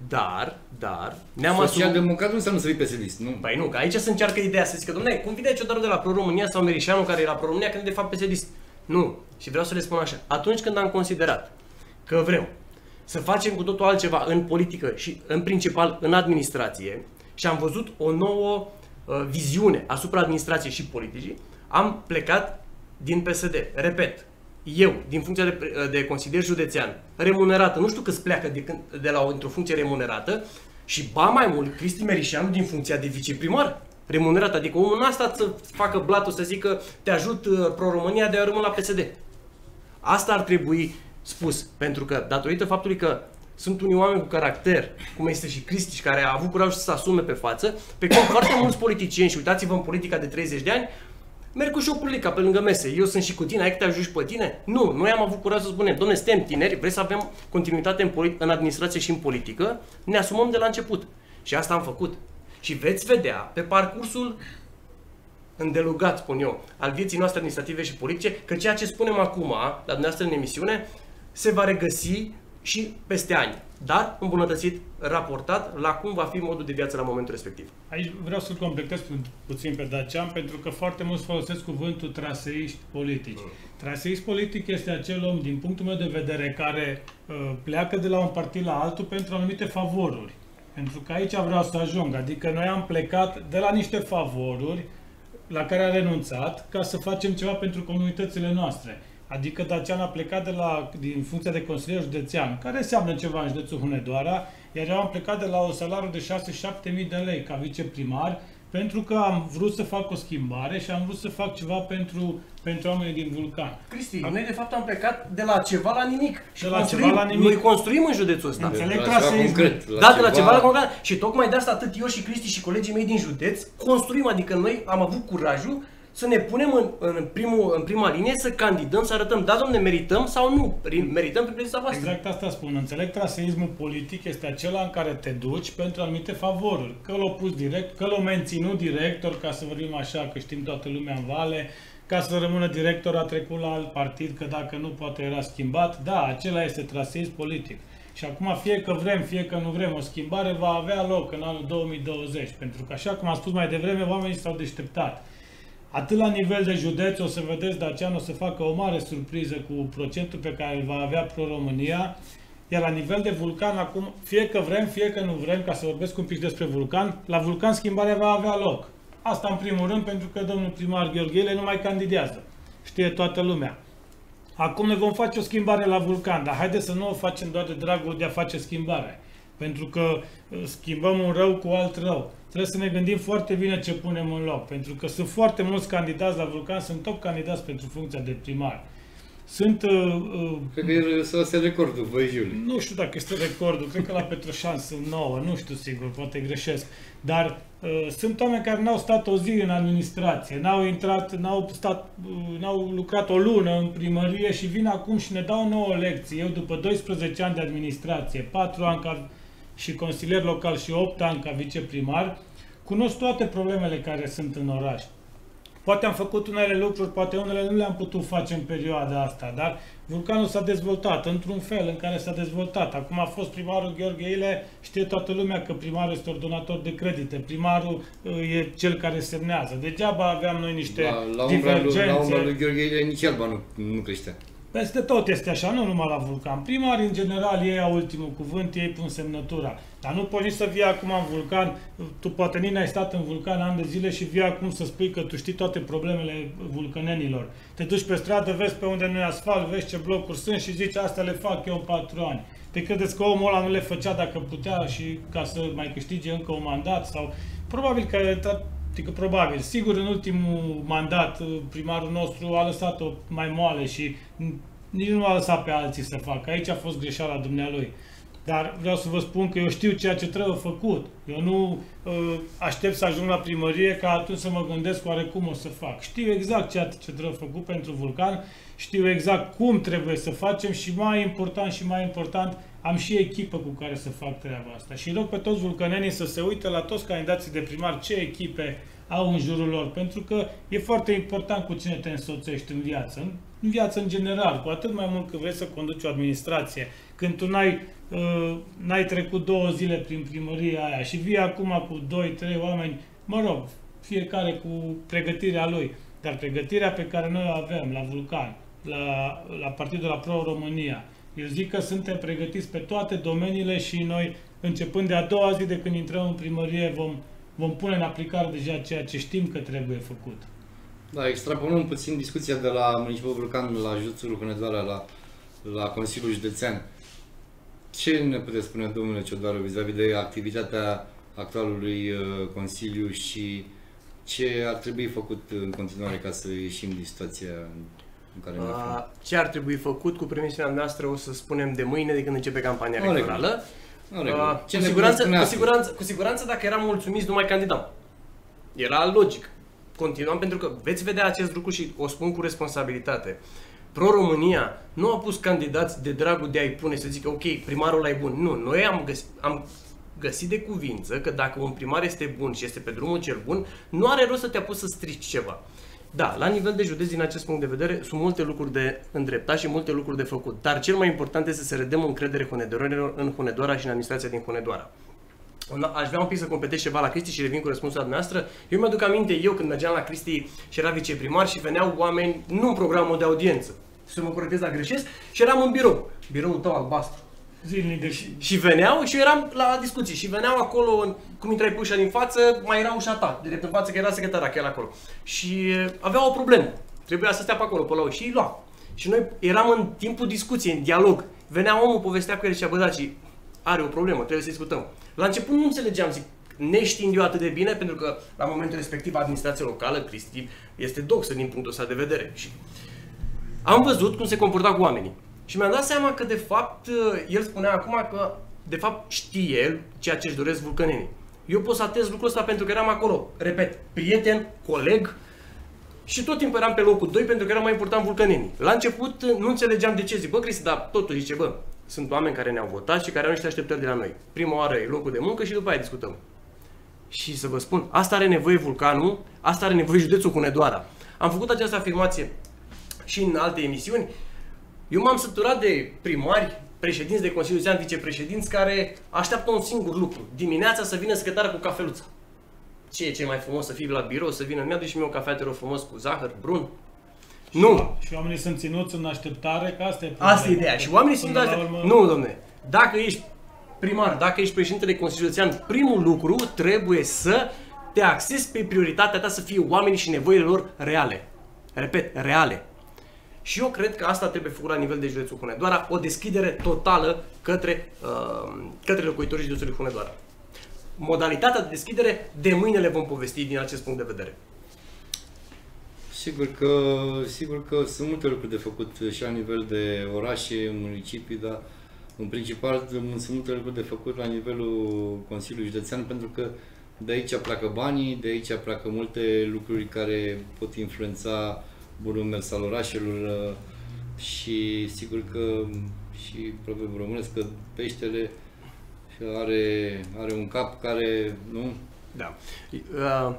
dar, dar, ne-am asumat... Social-democrat nu înseamnă să fii pesimist, nu? Păi nu, că aici se încearcă ideea să zică, domnule, cum vine Ciudaru de la Pro-România sau Merișanu care e la Pro-România când e de fapt pesedist? Nu. Și vreau să le spun așa, atunci când am considerat că vrem să facem cu totul altceva în politică și în principal în administrație și am văzut o nouă uh, viziune asupra administrației și politicii, am plecat din PSD. Repet, eu, din funcția de, uh, de consilier județean, remunerată, nu știu câți pleacă de, când, de la o, într-o funcție remunerată, și ba mai mult, Cristi Merișanu din funcția de viceprimar remunerat, adică omul n-a stat să facă blatul să zică te ajut uh, Pro-România de a rămâne la PSD. Asta ar trebui spus, pentru că datorită faptului că sunt unii oameni cu caracter, cum este și Cristi, care a avut curajul să se asume pe față, pe cum foarte mulți politicieni, și uitați-vă în politica de 30 de ani, merg cu șopulica pe lângă mese. Eu sunt și cu tine, ai că te ajungi pe tine? Nu, noi am avut curaj să spunem, domne, suntem tineri, vrei să avem continuitate în, polit- în administrație și în politică, ne asumăm de la început. Și asta am făcut. Și veți vedea pe parcursul îndelugat, spun eu, al vieții noastre administrative și politice, că ceea ce spunem acum, la dumneavoastră în emisiune, se va regăsi și peste ani, dar îmbunătățit, raportat la cum va fi modul de viață la momentul respectiv. Aici vreau să-l completez pu- puțin pe Dacian, pentru că foarte mulți folosesc cuvântul traseiști politici. Traseist politic este acel om, din punctul meu de vedere, care uh, pleacă de la un partid la altul pentru anumite favoruri. Pentru că aici vreau să ajung. Adică noi am plecat de la niște favoruri la care a renunțat ca să facem ceva pentru comunitățile noastre. Adică Dacian a plecat de la, din funcția de consilier județean, care înseamnă ceva în județul Hunedoara, iar eu am plecat de la un salariu de 6-7 mii de lei ca viceprimar, pentru că am vrut să fac o schimbare și am vrut să fac ceva pentru, pentru oamenii din Vulcan. Cristi, noi de fapt am plecat de la ceva la nimic. Și De la construim, ceva la nimic. Noi construim în județul ăsta. Înțeleg La ceva traseismul. concret, da, de la ceva la concret. Și tocmai de asta atât eu și Cristi și colegii mei din județ construim, adică noi am avut curajul să ne punem în, în, primul, în prima linie, să candidăm, să arătăm, da, domne, merităm sau nu, Prin- merităm prin prezența voastră. Exact asta spun. Înțeleg traseismul politic este acela în care te duci pentru anumite favoruri. Că l-au pus direct, că l-au menținut director, ca să vorbim așa, că știm toată lumea în vale, ca să rămână director a trecut la alt partid, că dacă nu poate era schimbat. Da, acela este traseism politic. Și acum fie că vrem, fie că nu vrem, o schimbare va avea loc în anul 2020. Pentru că așa cum am spus mai devreme, oamenii s-au deșteptat. Atât la nivel de județ, o să vedeți, Dacian o să facă o mare surpriză cu procentul pe care îl va avea Pro-România, iar la nivel de vulcan, acum, fie că vrem, fie că nu vrem, ca să vorbesc un pic despre vulcan, la vulcan schimbarea va avea loc. Asta în primul rând, pentru că domnul primar Gheorghele nu mai candidează. Știe toată lumea. Acum ne vom face o schimbare la vulcan, dar haideți să nu o facem doar de dragul de a face schimbare. Pentru că uh, schimbăm un rău cu alt rău. Trebuie să ne gândim foarte bine ce punem în loc. Pentru că sunt foarte mulți candidați la vulcan, sunt top candidați pentru funcția de primar. Sunt uh, uh, Cred că e să se recordul, băi, Julie. nu știu dacă este recordul, cred că la Petroșan sunt 9, nu știu sigur, poate greșesc. Dar uh, sunt oameni care n-au stat o zi în administrație, n-au intrat, n-au, stat, uh, n-au lucrat o lună în primărie și vin acum și ne dau nouă lecții. Eu după 12 ani de administrație, 4 ani ca și consilier local și 8 ani ca viceprimar, cunosc toate problemele care sunt în oraș. Poate am făcut unele lucruri, poate unele nu le-am putut face în perioada asta, dar vulcanul s-a dezvoltat într-un fel în care s-a dezvoltat. Acum a fost primarul Gheorghe Ile, știe toată lumea că primarul este ordonator de credite, primarul uh, e cel care semnează. Degeaba aveam noi niște La, la, umbra lui, divergențe. la umbra lui Gheorghe Ile nici alba nu, nu creștea. Peste tot este așa, nu numai la vulcan. Primar, în general, ei au ultimul cuvânt, ei pun semnătura. Dar nu poți nici să vii acum în vulcan, tu poate nici n-ai stat în vulcan ani de zile și vii acum să spui că tu știi toate problemele vulcanenilor. Te duci pe stradă, vezi pe unde nu e asfalt, vezi ce blocuri sunt și zici asta le fac eu în patru ani. Te credeți că omul ăla nu le făcea dacă putea și ca să mai câștige încă un mandat? sau Probabil că Adică probabil, sigur în ultimul mandat primarul nostru a lăsat-o mai moale și nici nu a lăsat pe alții să facă. Aici a fost greșeala dumnealui. Dar vreau să vă spun că eu știu ceea ce trebuie făcut. Eu nu uh, aștept să ajung la primărie ca atunci să mă gândesc oare cum o să fac. Știu exact ceea ce trebuie făcut pentru vulcan, știu exact cum trebuie să facem și mai important și mai important, am și echipă cu care să fac treaba asta. Și rog pe toți vulcanenii să se uite la toți candidații de primar ce echipe au în jurul lor, pentru că e foarte important cu cine te însoțești în viață, în viață în general, cu atât mai mult că vrei să conduci o administrație, când tu n-ai, uh, n-ai trecut două zile prin primăria aia și vii acum cu doi, trei oameni, mă rog, fiecare cu pregătirea lui, dar pregătirea pe care noi o avem la Vulcan, la, la Partidul la Pro-România, eu zic că suntem pregătiți pe toate domeniile și noi, începând de a doua zi de când intrăm în primărie, vom, vom pune în aplicare deja ceea ce știm că trebuie făcut. Da, extrapolăm puțin discuția de la Municipul Vulcan la județul Hunedoara la, la Consiliul Județean. Ce ne puteți spune, domnule Ciodaru, vis-a-vis de activitatea actualului uh, Consiliu și ce ar trebui făcut în continuare ca să ieșim din situația în care ne aflăm? Ce ar trebui făcut cu permisiunea noastră o să spunem de mâine de când începe campania În regulă. electorală. În regulă. Ce cu, ne siguranță, puteți spune cu, astăzi? siguranță, cu siguranță dacă eram mulțumiți nu mai candidam. Era logic. Continuam pentru că veți vedea acest lucru și o spun cu responsabilitate. Pro-România nu a pus candidați de dragul de a-i pune să zică ok, primarul ăla e bun. Nu, noi am, găs- am găsit de cuvință că dacă un primar este bun și este pe drumul cel bun, nu are rost să te apuci să strici ceva. Da, la nivel de județ, din acest punct de vedere, sunt multe lucruri de îndreptat și multe lucruri de făcut. Dar cel mai important este să redăm încredere hunedorenilor în Hunedoara și în administrația din Hunedoara. Aș vrea un pic să completez ceva la Cristi și revin cu răspunsul la dumneavoastră. Eu mi-aduc aminte, eu când mergeam la Cristi și era viceprimar și veneau oameni, nu în programul de audiență, să mă corectez dacă greșesc, și eram în birou, biroul tău albastru. Zilnic de Și veneau și eu eram la discuții și veneau acolo, în- cum intrai pe ușa din față, mai era ușa ta, de drept în față, că era secretara chiar acolo. Și uh, avea o problemă. Trebuia să stea pe acolo, pe la ușă, și îi lua. Și noi eram în timpul discuției, în dialog. Venea omul, povestea cu el și zicea, bă, Daci, are o problemă, trebuie să discutăm. La început nu înțelegeam, zic, neștiind eu atât de bine, pentru că la momentul respectiv administrația locală, Cristi, este doxă din punctul ăsta de vedere. Și am văzut cum se comporta cu oamenii. Și mi-am dat seama că, de fapt, el spunea acum că, de fapt, știe el ceea ce își doresc vulcănenii. Eu pot să atest lucrul ăsta pentru că eram acolo, repet, prieten, coleg și tot timpul eram pe locul 2 pentru că era mai important vulcănenii. La început nu înțelegeam de ce zic, bă, Cristi, dar totuși zice, bă, sunt oameni care ne-au votat și care au niște așteptări de la noi. Prima oară e locul de muncă și după aia discutăm. Și să vă spun, asta are nevoie vulcanul, asta are nevoie județul Hunedoara. Am făcut această afirmație și în alte emisiuni. Eu m-am săturat de primari, președinți de Consiliul Județean, vicepreședinți care așteaptă un singur lucru. Dimineața să vină secretară cu cafeluța. Ce e ce mai frumos să fii la birou, să vină, mi-a și mie o cafea, te rog frumos, cu zahăr, brun. Nu! Și oamenii sunt ținuți în așteptare, că asta e problema. Asta e ideea. Și oamenii sunt Până la astea. urmă- Nu, domne. Dacă ești primar, dacă ești președintele Consiliului Județean, primul lucru trebuie să te axezi pe prioritatea ta să fie oamenii și nevoile lor reale. Repet, reale. Și eu cred că asta trebuie făcut la nivel de județul Hunedoara, o deschidere totală către, uh, către locuitorii județului Hunedoara. Modalitatea de deschidere, de mâine le vom povesti din acest punct de vedere. Sigur că, sigur că sunt multe lucruri de făcut și la nivel de orașe, municipii, dar în principal sunt multe lucruri de făcut la nivelul Consiliului Județean pentru că de aici pleacă banii, de aici pleacă multe lucruri care pot influența bunul mers al orașelor și sigur că și proverbiul românesc că peștele are, are un cap care, nu? Da. Uh,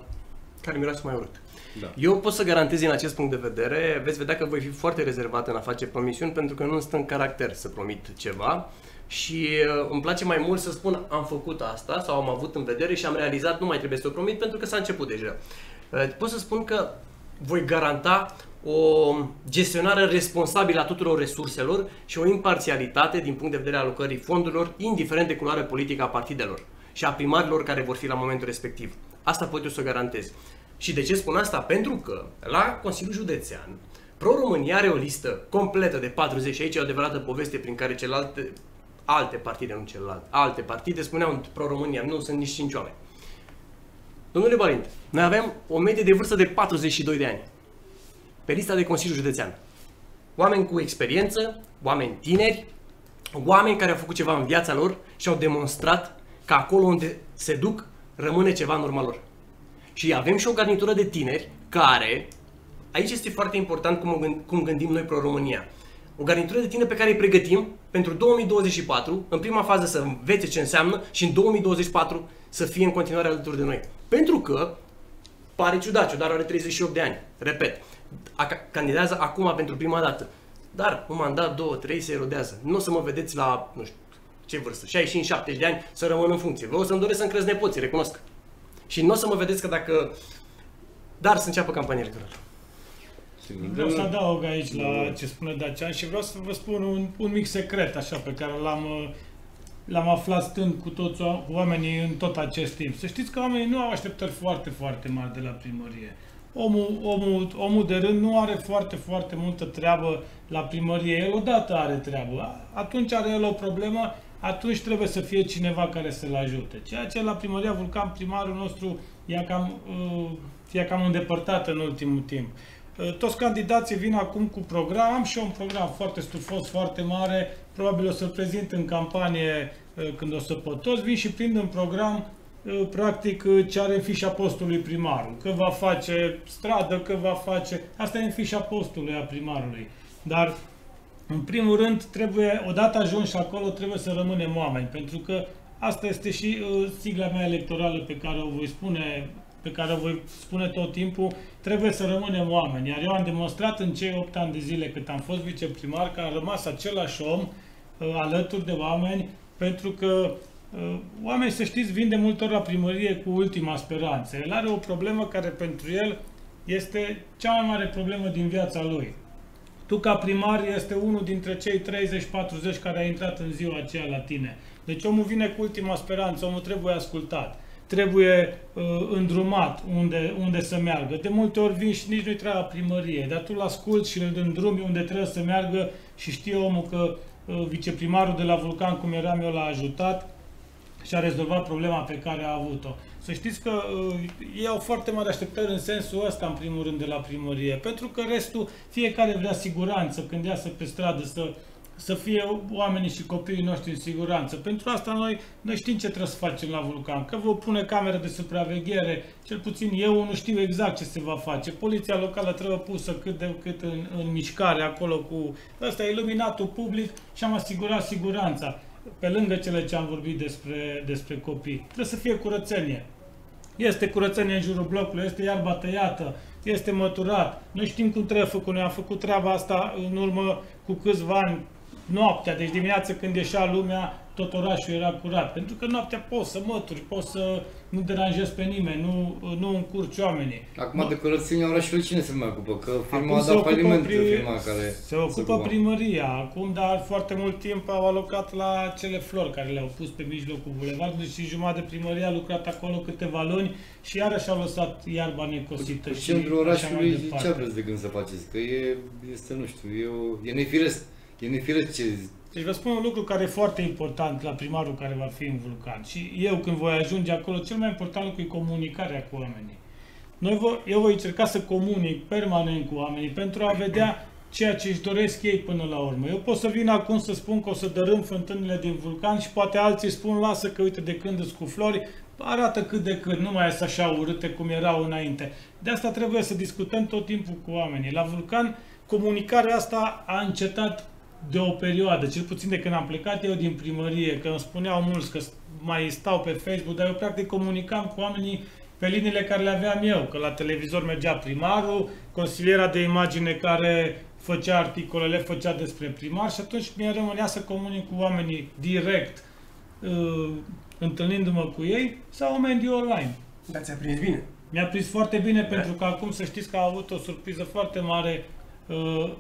care miroase mai urât. Da. Eu pot să garantez din acest punct de vedere, veți vedea că voi fi foarte rezervat în a face promisiuni pentru că nu stă în caracter să promit ceva și uh, îmi place mai mult să spun am făcut asta sau am avut în vedere și am realizat, nu mai trebuie să o promit pentru că s-a început deja. Uh, Pot să spun că voi garanta o gestionare responsabilă a tuturor resurselor și o imparțialitate din punct de vedere al alocării fondurilor, indiferent de culoare politică a partidelor și a primarilor care vor fi la momentul respectiv. Asta pot eu să garantez. Și de ce spun asta? Pentru că la Consiliul Județean, Pro-România are o listă completă de 40 și aici e o adevărată poveste prin care celelalte, alte partide, nu celelalte, alte partide spuneau Pro-România, nu sunt nici 5 oameni. Domnule Balint, noi avem o medie de vârstă de 42 de ani pe lista de Consiliu Județean. Oameni cu experiență, oameni tineri, oameni care au făcut ceva în viața lor și au demonstrat că acolo unde se duc rămâne ceva în urma lor. Și avem și o garnitură de tineri care, aici este foarte important cum, o gând, cum gândim noi pro-România. O garnitură de tineri pe care îi pregătim pentru 2024, în prima fază să învețe ce înseamnă și în 2024 să fie în continuare alături de noi. Pentru că, pare ciudat, Ciudaru are 38 de ani, repet, a, candidează acum pentru prima dată. Dar un mandat, două, trei se erodează. Nu o să mă vedeți la, nu știu, ce vârstă, 65-70 de ani să rămân în funcție. Vă o să-mi doresc să-mi cresc nepoții, recunosc. Și nu o să mă vedeți că dacă... Dar să înceapă campania electorală. Vreau să adaug aici la ce spune Dacian și vreau să vă spun un, un mic secret așa pe care l-am l-am aflat stând cu toți oamenii în tot acest timp. Să știți că oamenii nu au așteptări foarte, foarte mari de la primărie. Omul, omul, omul de rând nu are foarte, foarte multă treabă la primărie. El odată are treabă. Atunci are el o problemă, atunci trebuie să fie cineva care să-l ajute. Ceea ce la primăria Vulcan, primarul nostru, i-a cam, uh, i-a cam îndepărtat în ultimul timp. Uh, toți candidații vin acum cu program, am și eu un program foarte stufos, foarte mare, probabil o să-l prezint în campanie uh, când o să pot. Toți vin și prind în program practic ce are în fișa postului primarul, că va face stradă, că va face... Asta e în fișa postului a primarului. Dar în primul rând, trebuie, odată ajuns și acolo, trebuie să rămânem oameni, pentru că asta este și uh, sigla mea electorală pe care o voi spune pe care o voi spune tot timpul, trebuie să rămânem oameni. Iar eu am demonstrat în cei 8 ani de zile cât am fost viceprimar că am rămas același om uh, alături de oameni, pentru că uh, oamenii, să știți, vin de multe ori la primărie cu ultima speranță. El are o problemă care pentru el este cea mai mare problemă din viața lui. Tu, ca primar, este unul dintre cei 30-40 care a intrat în ziua aceea la tine. Deci omul vine cu ultima speranță, omul trebuie ascultat, trebuie uh, îndrumat unde, unde să meargă. De multe ori vin și nici nu-i treaba primărie, dar tu l-asculti și îl îndrumi unde trebuie să meargă și știe omul că uh, viceprimarul de la Vulcan, cum eram eu, l-a ajutat și a rezolvat problema pe care a avut-o. Să știți că uh, ei au foarte mari așteptări în sensul ăsta, în primul rând, de la primărie, pentru că restul, fiecare vrea siguranță când iasă pe stradă să, să fie oamenii și copiii noștri în siguranță. Pentru asta noi, noi știm ce trebuie să facem la Vulcan, că vă pune camere de supraveghere, cel puțin eu nu știu exact ce se va face. Poliția locală trebuie pusă cât de cât în, în mișcare acolo cu ăsta, iluminatul public și am asigurat siguranța pe lângă cele ce am vorbit despre, despre copii. Trebuie să fie curățenie. Este curățenie în jurul blocului, este iarba tăiată, este măturat. Noi știm cum trebuie făcut. Noi am făcut treaba asta în urmă cu câțiva ani, noaptea, deci dimineața când ieșea lumea, tot orașul era curat. Pentru că noaptea poți să mături, poți să nu deranjezi pe nimeni, nu, nu încurci oamenii. Acum de curățenia orașului cine se mai ocupă? Că firma Acum a dat faliment pri... firma care se ocupă se primăria. Acum, dar foarte mult timp au alocat la cele flori care le-au pus pe mijlocul bulevardului și jumătate de primărie a lucrat acolo câteva luni și iarăși au lăsat iarba necosită. Păi, și centrul orașului ce vreți de gând să faceți? Că e, este, nu știu, e, o, e nefiresc. E nefiresc ce deci vă spun un lucru care e foarte important la primarul care va fi în Vulcan. Și eu când voi ajunge acolo, cel mai important lucru e comunicarea cu oamenii. Noi vo, eu voi încerca să comunic permanent cu oamenii pentru a vedea ceea ce își doresc ei până la urmă. Eu pot să vin acum să spun că o să dărâm fântânile din vulcan și poate alții spun lasă că uite de când îți cu flori, arată cât de cât, nu mai sunt așa urâte cum erau înainte. De asta trebuie să discutăm tot timpul cu oamenii. La vulcan comunicarea asta a încetat de o perioadă, cel puțin de când am plecat eu din primărie, că îmi spuneau mulți că mai stau pe Facebook, dar eu practic comunicam cu oamenii pe liniile care le aveam eu, că la televizor mergea primarul, consiliera de imagine care făcea articolele, făcea despre primar și atunci mi-a rămânea să comunic cu oamenii direct, uh, întâlnindu-mă cu ei, sau mediul online. Dar ți-a prins bine. Mi-a prins foarte bine, da. pentru că acum să știți că a avut o surpriză foarte mare Uh,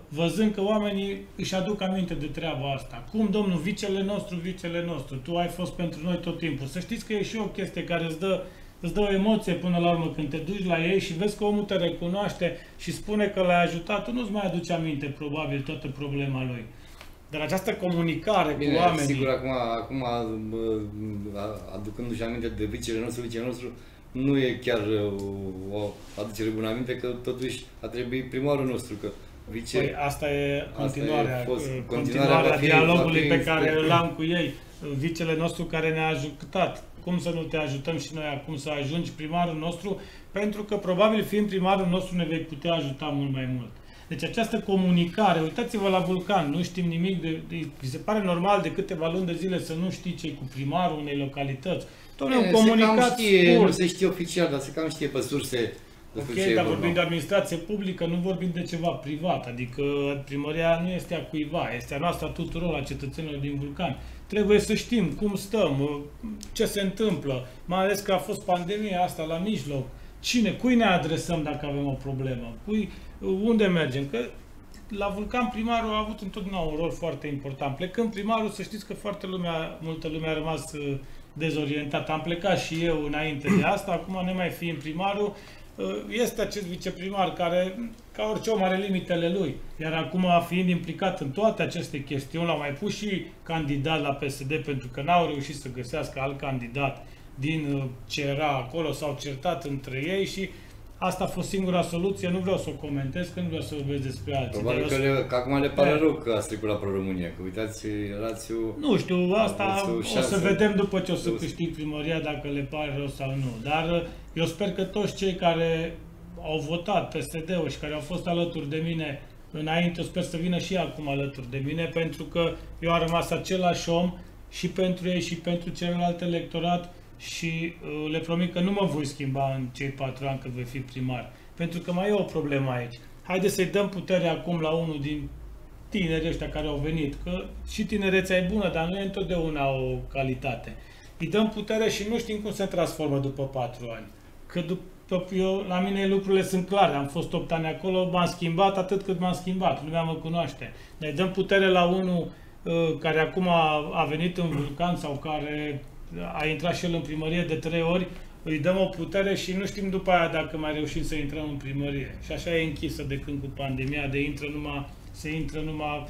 văzând că oamenii își aduc aminte de treaba asta. Cum, domnul, vicele nostru, vicele nostru, tu ai fost pentru noi tot timpul. Să știți că e și o chestie care îți dă, îți dă o emoție până la urmă când te duci la ei și vezi că omul te recunoaște și spune că l-ai ajutat, tu nu-ți mai aduci aminte probabil toată problema lui. Dar această comunicare Bine, cu oamenii... sigur, acum, acum aducându-și aminte de vicele nostru, vicele nostru, nu e chiar o aducere bună aminte, că totuși a trebuit primarul nostru, că Vice... Păi asta e continuarea, Asta e fost- uh, continuarea continuarea va fi- dialogului va fi pe care spre- îl am cu ei. Vicele nostru care ne-a ajutat. Cum să nu te ajutăm și noi acum să ajungi primarul nostru? Pentru că probabil fiind primarul nostru ne vei putea ajuta mult mai mult. Deci această comunicare, uitați-vă la Vulcan, nu știm nimic, de, de, vi se pare normal de câteva luni de zile să nu știi ce cu primarul unei localități. Domnule, un Se cam comunicat știe, nu scurt. se știe oficial, dar se cam știe pe surse despre ce Ok, e dar vorba. vorbim de administrație publică, nu vorbim de ceva privat. Adică primăria nu este a cuiva, este a noastră a tuturor, a cetățenilor din Vulcan. Trebuie să știm cum stăm, ce se întâmplă, mai ales că a fost pandemia asta la mijloc. Cine, cui ne adresăm dacă avem o problemă? Cui, unde mergem? Că la Vulcan primarul a avut întotdeauna un rol foarte important. Plecând primarul, să știți că foarte lumea, multă lume a rămas uh, dezorientată. Am plecat și eu înainte de asta, acum ne mai fiind primarul, uh, este acest viceprimar care, ca orice om, are limitele lui. Iar acum, fiind implicat în toate aceste chestiuni, l-au mai pus și candidat la PSD pentru că n-au reușit să găsească alt candidat din uh, ce era acolo, s-au certat între ei și asta a fost singura soluție. Nu vreau să o comentez, că nu vreau să vorbesc despre alții. Probabil dar că, o să- le, că acum le pare Da. rău că ați trecut la Pro-România, că uitați relațiul... Nu știu, asta Aveți o o să șansă. vedem după ce o să Plus. câștig primăria, dacă le pare rău sau nu. Dar uh, eu sper că toți cei care au votat PSD-ul și care au fost alături de mine înainte, sper să vină și acum alături de mine, pentru că eu am rămas același om și pentru ei și pentru celălalt electorat și uh, le promit că nu mă voi schimba în cei patru ani când voi fi primar. Pentru că mai e o problemă aici. Haideți să-i dăm putere acum la unul din tinerii ăștia care au venit, că și tinerețea e bună, dar nu e întotdeauna o calitate. Îi dăm putere și nu știm cum se transformă după patru ani. Că după eu, la mine lucrurile sunt clare, am fost 8 ani acolo, m-am schimbat atât cât m-am schimbat, lumea mă cunoaște. Ne dăm putere la unul uh, care acum a, a venit în vulcan sau care a intrat și el în primărie de trei ori, îi dăm o putere și nu știm după aia dacă mai reușim să intrăm în primărie. Și așa e închisă de când cu pandemia, de intră numai, se intră numai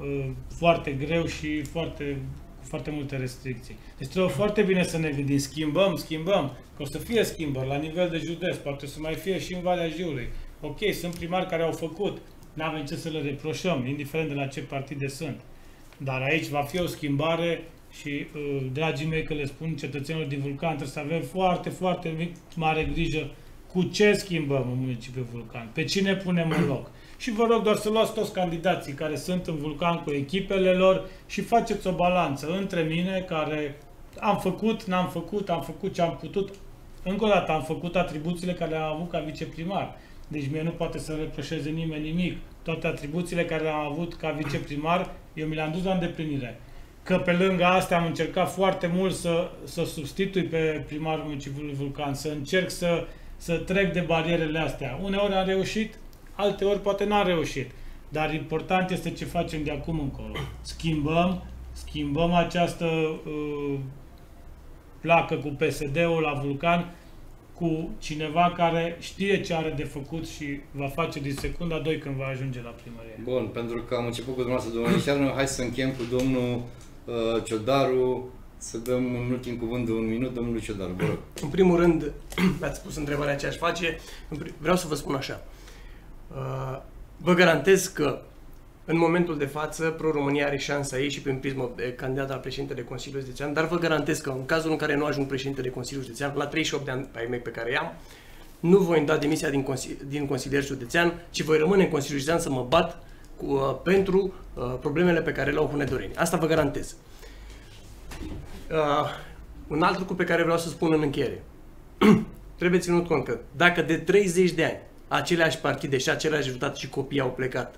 uh, foarte greu și foarte, cu foarte multe restricții. Deci trebuie foarte bine să ne gândim, schimbăm, schimbăm, că o să fie schimbări la nivel de județ, poate să mai fie și în Valea Jiului. Ok, sunt primari care au făcut, nu avem ce să le reproșăm, indiferent de la ce partide sunt. Dar aici va fi o schimbare și, uh, dragii mei, că le spun cetățenilor din Vulcan, trebuie să avem foarte, foarte mic- mare grijă cu ce schimbăm în municipiul Vulcan, pe cine punem în loc. Și vă rog doar să luați toți candidații care sunt în Vulcan cu echipele lor și faceți o balanță între mine, care am făcut, n-am făcut, am făcut ce am putut. Încă o dată, am făcut atribuțiile care le-am avut ca viceprimar. Deci mie nu poate să reproșeze nimeni nimic. Toate atribuțiile care le-am avut ca viceprimar, eu mi le-am dus la îndeplinire. Că pe lângă astea am încercat foarte mult să, să substitui pe primarul municipiului Vulcan, să încerc să, să trec de barierele astea. Uneori am reușit, alteori poate n-am reușit. Dar important este ce facem de acum încolo. Schimbăm, schimbăm această uh, placă cu PSD-ul la Vulcan cu cineva care știe ce are de făcut și va face din secunda 2 când va ajunge la primărie. Bun, pentru că am început cu dumneavoastră, domnul Ișarnu, hai să încheiem cu domnul uh, Ciodaru, să dăm un ultim cuvânt de un minut, domnului Ciodaru, vă rog. În primul rând, mi-ați spus întrebarea ce aș face. În pri- Vreau să vă spun așa. Uh, Vă garantez că în momentul de față, Pro-România are șansa ei și prin prismă de candidat al președintele Consiliului Județean, dar vă garantez că în cazul în care nu ajung președintele Consiliului Județean, la 38 de ani ai mei pe care i-am, nu voi da demisia din, consi- din consilier județean, ci voi rămâne în Consiliul Județean să mă bat cu, uh, pentru uh, problemele pe care le au hunedorenii. Asta vă garantez. Uh, un alt lucru pe care vreau să spun în încheiere. Trebuie ținut cont că dacă de 30 de ani aceleași partide și aceleași rezultate și copii au plecat,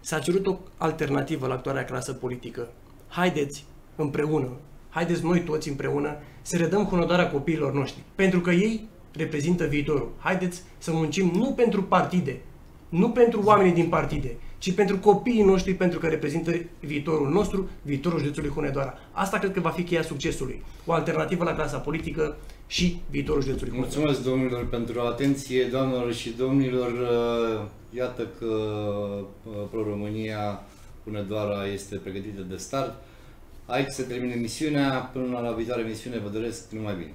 s-a cerut o alternativă la actuala clasă politică. Haideți împreună, haideți noi toți împreună să redăm honorarea copiilor noștri, pentru că ei reprezintă viitorul. Haideți să muncim nu pentru partide, nu pentru oamenii din partide, ci pentru copiii noștri, pentru că reprezintă viitorul nostru, viitorul județului Hunedoara. Asta cred că va fi cheia succesului. O alternativă la clasa politică și viitorul județului Hunedoara. Mulțumesc domnilor pentru atenție, doamnelor și domnilor. uh, Iată că uh, Pro-România Hunedoara este pregătită de start. Aici se termină emisiunea. Până la viitoare emisiune vă doresc numai bine.